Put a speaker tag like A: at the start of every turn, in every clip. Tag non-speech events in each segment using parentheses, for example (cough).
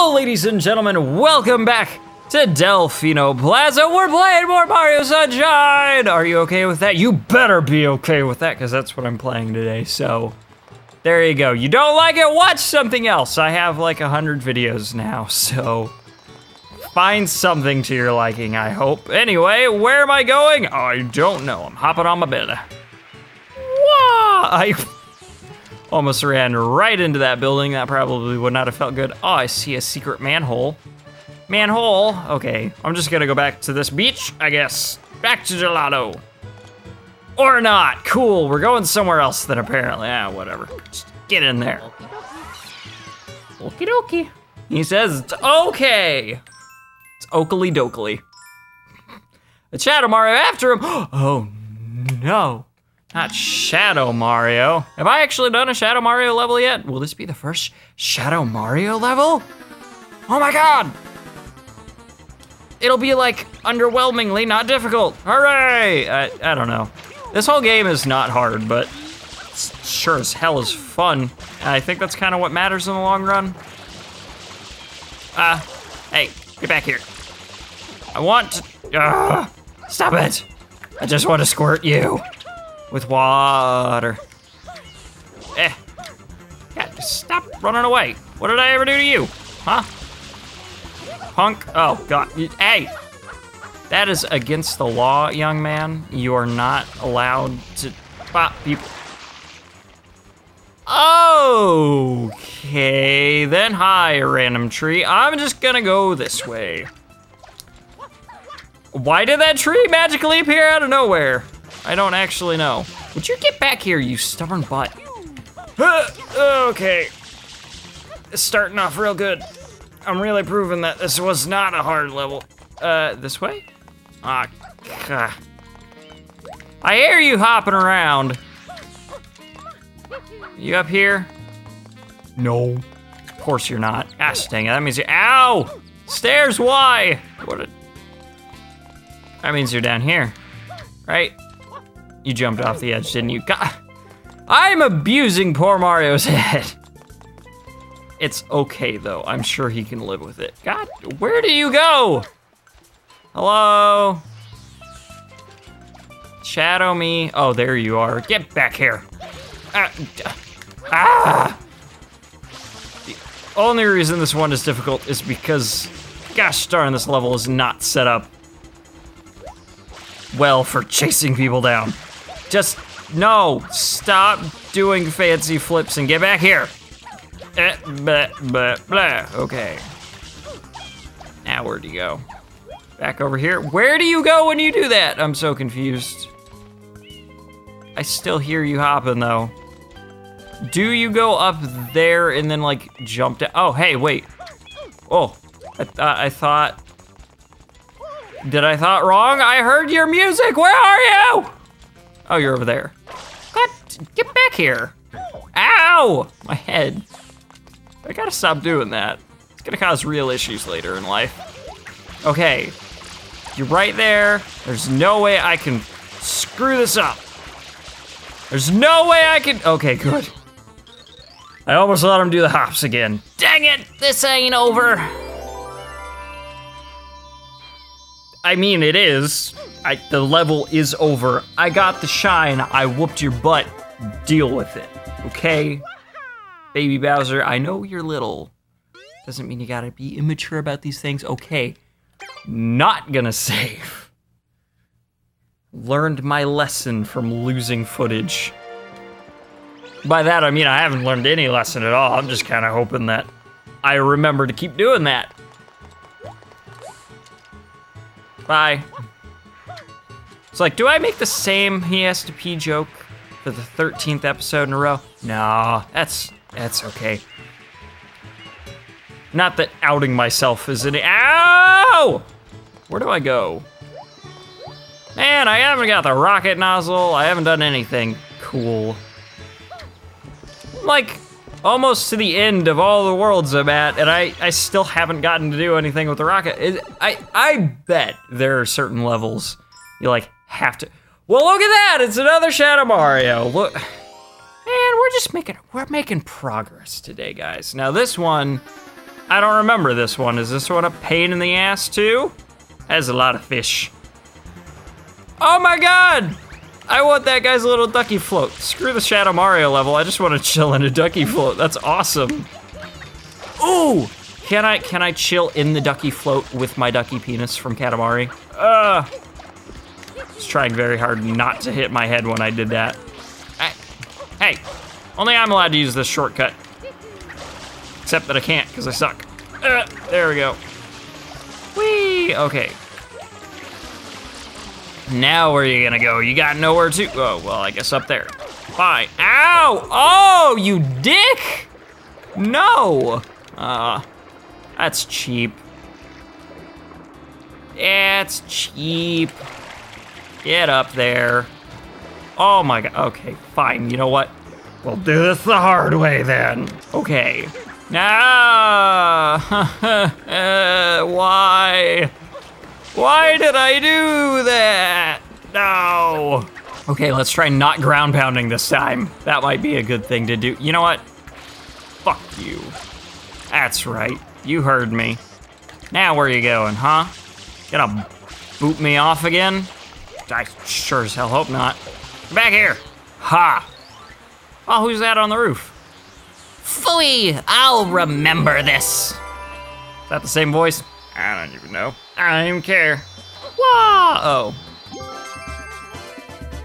A: Hello, ladies and gentlemen. Welcome back to Delfino Plaza. We're playing more Mario Sunshine. Are you okay with that? You better be okay with that, because that's what I'm playing today. So, there you go. You don't like it? Watch something else. I have like a hundred videos now, (laughs) so find something to your liking, I hope. Anyway, where am I going? I don't know. I'm hopping on my bed. Wah! I almost ran right into that building. That probably would not have felt good. Oh, I see a secret manhole. Manhole? Okay, I'm just gonna go back to this beach, I guess. Back to Gelato. Or not. Cool, we're going somewhere else then apparently. Ah, whatever. Just get in there. Okie dokie. He says it's okay. It's oakley dokley. The Shadow Mario after him. (gasps) Oh no. Not Shadow Mario. Have I actually done a Shadow Mario level yet? Will this be the first Shadow Mario level? Oh my god! It'll be like underwhelmingly not difficult. Hooray! I, I don't know. This whole game is not hard, but sure as hell is fun. I think that's kind of what matters in the long run. Uh, hey, get back here. I want to, uh, stop it. I just want to squirt you with water. Eh, yeah, just stop running away. What did I ever do to you, huh? Punk, oh God, hey. That is against the law, young man. You are not allowed to pop people. Okay, then hi, random tree. I'm just gonna go this way. Why did that tree magically appear out of nowhere? I don't actually know. Would you get back here, you stubborn butt? okay. It's starting off real good. I'm really proving that this was not a hard level. Uh, this way? Ah, God. I hear you hopping around. You up here? No. Of course you're not. Gosh dang it, that means you- Ow! Stairs, why? What a- That means you're down here, right? You jumped off the edge, didn't you? God, I'm abusing poor Mario's head. It's okay though, I'm sure he can live with it. God, where do you go? Hello? Shadow me. Oh, there you are. Get back here. Ah. ah. The only reason this one is difficult is because, gosh darn, this level is not set up well for chasing people down. Just, no, stop doing fancy flips and get back here. Eh, blah, blah, blah. Okay. Now where'd you go? Back over here. Where do you go when you do that? I'm so confused. I still hear you hopping though. Do you go up there and then like jump down? Oh, hey, wait. Oh, I, th I thought, did I thought wrong? I heard your music, where are you? Oh, you're over there. What? Get back here. Ow, my head. I gotta stop doing that. It's gonna cause real issues later in life. Okay, you're right there. There's no way I can screw this up. There's no way I can, okay, good. I almost let him do the hops again. Dang it, this ain't over. I mean, it is. I, the level is over. I got the shine. I whooped your butt. Deal with it, okay? Baby Bowser, I know you're little. Doesn't mean you gotta be immature about these things. Okay, not gonna save. Learned my lesson from losing footage. By that, I mean I haven't learned any lesson at all. I'm just kind of hoping that I remember to keep doing that. Bye. It's like, do I make the same he has to pee joke for the 13th episode in a row? No, that's, that's okay. Not that outing myself is any, ow! Where do I go? Man, I haven't got the rocket nozzle. I haven't done anything cool. Like, almost to the end of all the worlds I'm at, and I, I still haven't gotten to do anything with the rocket. It, I, I bet there are certain levels you like have to. Well, look at that! It's another Shadow Mario. Look, man, we're just making we're making progress today, guys. Now this one, I don't remember this one. Is this one a pain in the ass too? Has a lot of fish. Oh my god! I want that guy's little ducky float. Screw the Shadow Mario level. I just want to chill in a ducky float. That's awesome. Ooh! Can I can I chill in the ducky float with my ducky penis from Katamari? Uh was trying very hard not to hit my head when I did that. I, hey, only I'm allowed to use this shortcut. Except that I can't, because I suck. Uh, there we go. Whee! Okay. Now where are you gonna go? You got nowhere to. Oh, well, I guess up there. Bye. Ow! Oh, you dick! No! Uh, that's cheap. It's cheap. Get up there. Oh my god. Okay, fine. You know what? We'll do this the hard way then. Okay. Ah! uh, (laughs) why? Why did I do that? No. Okay, let's try not ground pounding this time. That might be a good thing to do. You know what? Fuck you. That's right. You heard me. Now where you going, huh? Gonna boot me off again? I sure as hell hope not. Back here. Ha. Oh, who's that on the roof?
B: Phooey, I'll remember this.
A: Is that the same voice? I don't even know. I don't even care. Whoa! Oh.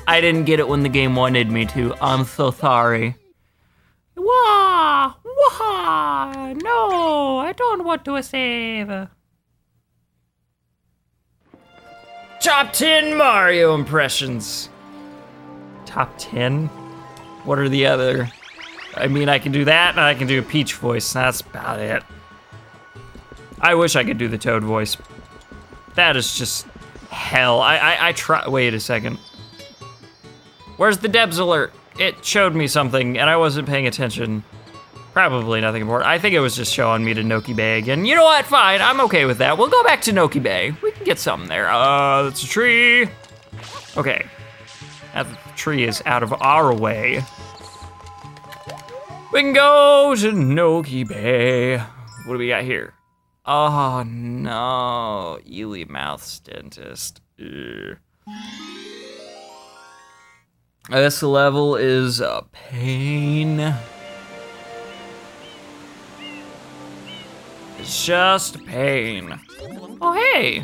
A: I didn't get it when the game wanted me to. I'm so sorry. Wah! Wah! No, I don't want to save. Top 10 Mario impressions. Top 10? What are the other? I mean, I can do that, and I can do a Peach voice. That's about it. I wish I could do the Toad voice. That is just hell. I, I, I try. Wait a second. Where's the Debs alert? It showed me something, and I wasn't paying attention. Probably nothing important. I think it was just showing me to Noki Bay again. You know what? Fine. I'm okay with that. We'll go back to Noki Bay. Can get something there. Uh, that's a tree. Okay. That tree is out of our way. We can go to Noki Bay. What do we got here? Oh no, Eely-Mouth's dentist. Ugh. This level is a pain. It's just pain. Oh, hey.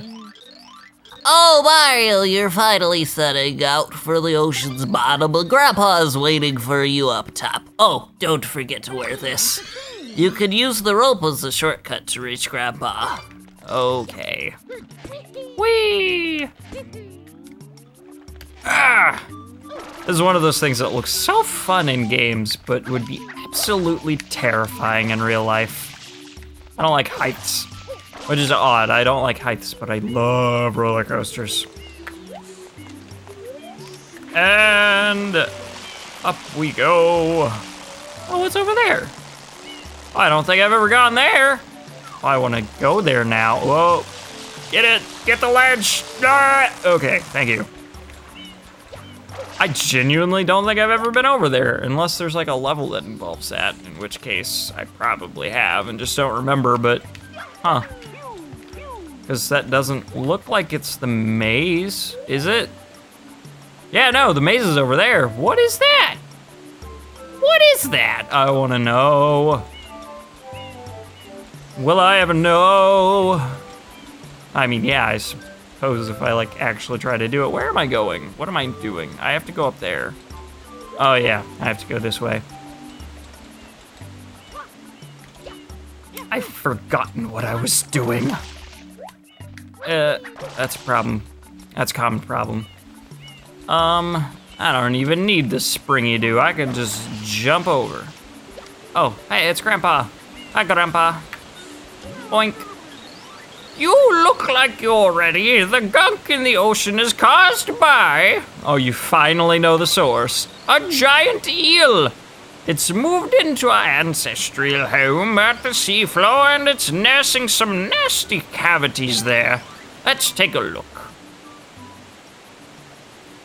B: Oh, Mario, you're finally setting out for the ocean's bottom, but Grandpa's waiting for you up top. Oh, don't forget to wear this. You can use the rope as a shortcut to reach Grandpa.
A: Okay. Whee! Ah! This is one of those things that looks so fun in games, but would be absolutely terrifying in real life. I don't like heights, which is odd. I don't like heights, but I love roller coasters. And up we go. Oh, what's over there? I don't think I've ever gone there. I want to go there now. Whoa. Get it. Get the ledge. Ah! Okay, thank you. I genuinely don't think I've ever been over there, unless there's like a level that involves that, in which case I probably have and just don't remember, but, huh. Because that doesn't look like it's the maze, is it? Yeah, no, the maze is over there. What is that? What is that? I want to know. Will I ever know? I mean, yeah, I suppose if I like actually try to do it. Where am I going? What am I doing? I have to go up there. Oh yeah, I have to go this way. I've forgotten what I was doing. Uh, that's a problem. That's a common problem. Um, I don't even need the springy do. I can just jump over. Oh, hey, it's Grandpa. Hi, Grandpa. Oink. You look like you're ready. The gunk in the ocean is caused by. Oh, you finally know the source. A giant eel. It's moved into our ancestral home at the seafloor and it's nursing some nasty cavities there. Let's take a look.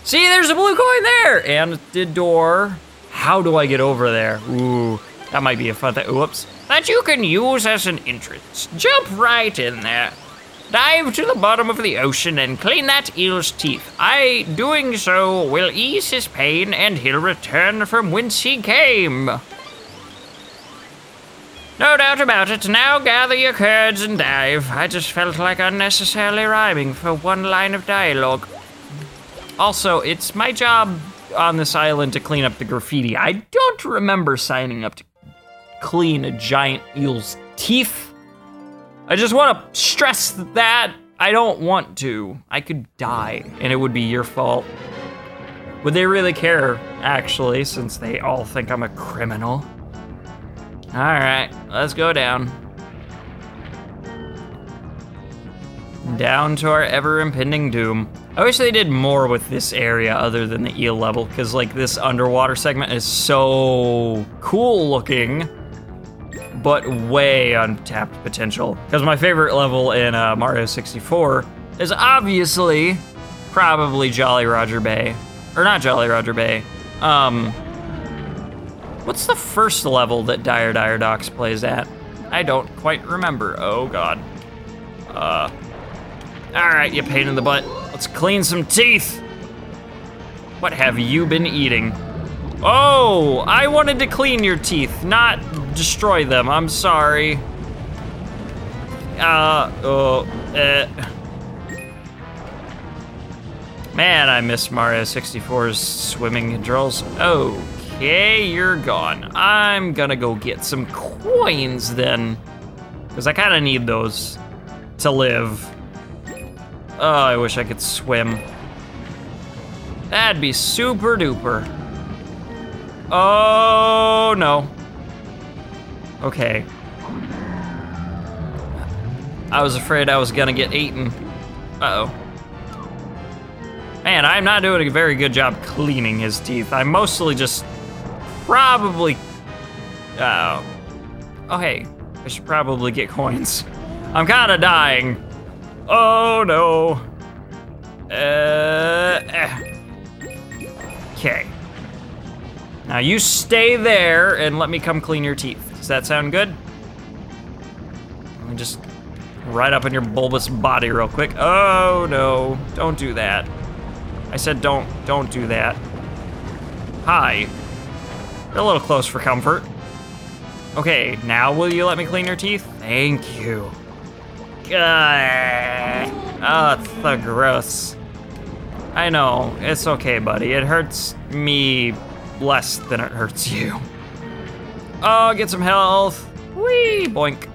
A: See, there's a blue coin there! And the door. How do I get over there? Ooh, That might be a fun thing. Whoops. That you can use as an entrance. Jump right in there. Dive to the bottom of the ocean and clean that eel's teeth. I, doing so, will ease his pain and he'll return from whence he came. No doubt about it. Now gather your curds and dive. I just felt like unnecessarily rhyming for one line of dialogue. Also, it's my job on this island to clean up the graffiti. I don't remember signing up to clean a giant eel's teeth. I just want to stress that I don't want to. I could die, and it would be your fault. Would they really care, actually, since they all think I'm a criminal? All right, let's go down. Down to our ever impending doom. I wish they did more with this area other than the eel level, because like this underwater segment is so cool looking, but way untapped potential. Because my favorite level in uh, Mario 64 is obviously probably Jolly Roger Bay. Or not Jolly Roger Bay. Um, What's the first level that Dire Dire Docks plays at? I don't quite remember. Oh god. Uh. Alright, you pain in the butt. Let's clean some teeth. What have you been eating? Oh, I wanted to clean your teeth, not destroy them. I'm sorry. Uh, oh, uh. Man, I miss Mario 64's swimming controls. Okay, you're gone. I'm gonna go get some coins then. Because I kind of need those to live. Oh, I wish I could swim. That'd be super duper. Oh, no. Okay. I was afraid I was gonna get eaten. Uh-oh. Man, I'm not doing a very good job cleaning his teeth. I'm mostly just probably... Oh. Oh, hey. I should probably get coins. I'm kind of dying. Oh, no. Uh... Eh. Okay. Now you stay there and let me come clean your teeth. Does that sound good? Let me just right up in your bulbous body real quick. Oh no, don't do that. I said don't, don't do that. Hi. You're a little close for comfort. Okay, now will you let me clean your teeth? Thank you. Uh, oh, it's so gross. I know, it's okay, buddy. It hurts me less than it hurts you. Oh, get some health. Whee, boink.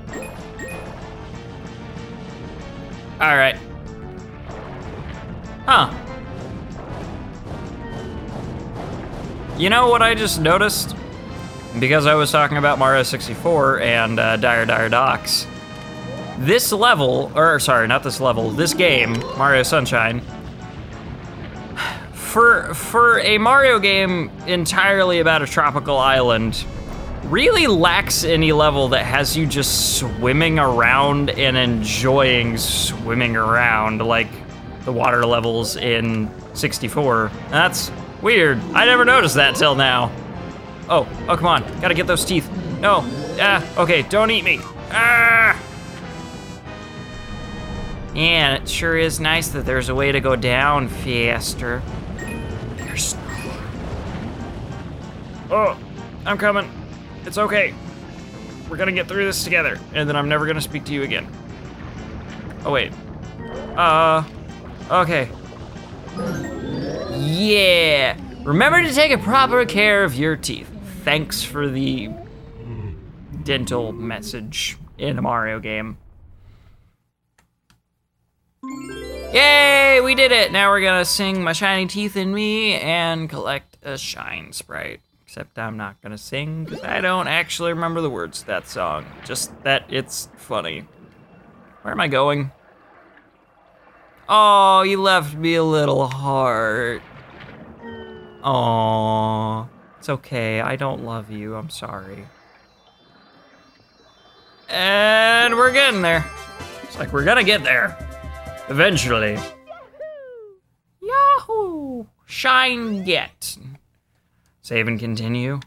A: All right. Huh. You know what I just noticed? Because I was talking about Mario 64 and uh, Dire Dire Docks. This level, or sorry, not this level, this game, Mario Sunshine, for, for a Mario game entirely about a tropical island, really lacks any level that has you just swimming around and enjoying swimming around like the water levels in 64. That's Weird. I never noticed that till now. Oh, oh, come on. Gotta get those teeth. No. Ah, okay, don't eat me. Ah! Yeah, it sure is nice that there's a way to go down faster. Oh, I'm coming. It's okay. We're gonna get through this together, and then I'm never gonna speak to you again. Oh, wait. Uh, okay. Yeah. Remember to take a proper care of your teeth. Thanks for the dental message in a Mario game. Yay, we did it! Now we're gonna sing My Shiny Teeth and Me and collect a Shine Sprite. Except I'm not gonna sing, because I don't actually remember the words to that song. Just that it's funny. Where am I going? Oh, you left me a little heart. Oh, it's okay. I don't love you. I'm sorry. And we're getting there. It's like we're gonna get there. Eventually. Yahoo! Shine get. Save and continue.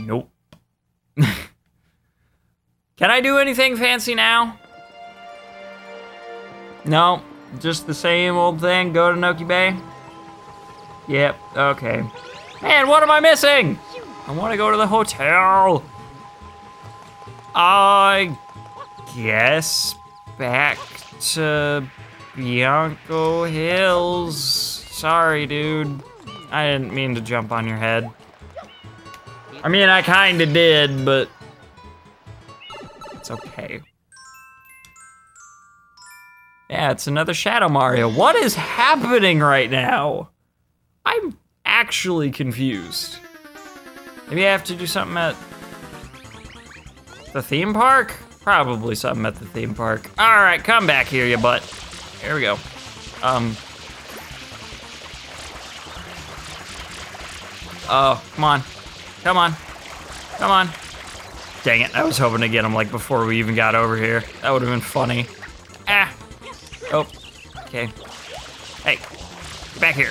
A: Nope. (laughs) Can I do anything fancy now? No, just the same old thing. Go to Noki Bay. Yep, okay. Man, what am I missing? I want to go to the hotel. I guess back to Bianco Hills. Sorry, dude. I didn't mean to jump on your head. I mean, I kinda did, but it's okay. Yeah, it's another Shadow Mario. What is happening right now? I'm actually confused. Maybe I have to do something at the theme park? Probably something at the theme park. All right, come back here, you butt. Here we go. Um. Oh, come on. Come on. Come on. Dang it, I was hoping to get him like before we even got over here. That would have been funny. Ah. Oh, okay. Hey, get back here.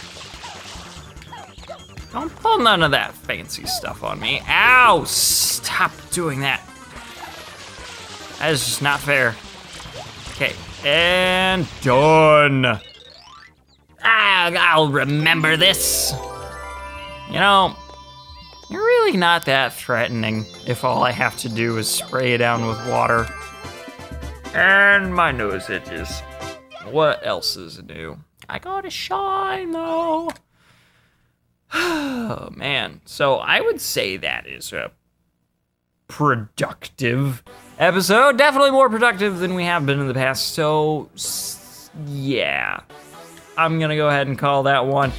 A: Don't pull none of that fancy stuff on me. Ow! Stop doing that. That is just not fair. Okay, and done.
B: Ah, I'll remember this.
A: You know, you're really not that threatening if all I have to do is spray it down with water. And my nose itches. What else is new? I gotta shine though. (sighs) Oh man. So I would say that is a productive episode. Definitely more productive than we have been in the past. So yeah. I'm gonna go ahead and call that one.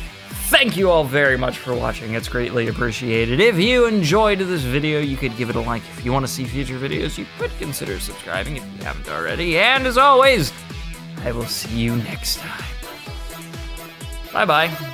A: Thank you all very much for watching. It's greatly appreciated. If you enjoyed this video, you could give it a like. If you want to see future videos, you could consider subscribing if you haven't already. And as always, I will see you next time. Bye bye.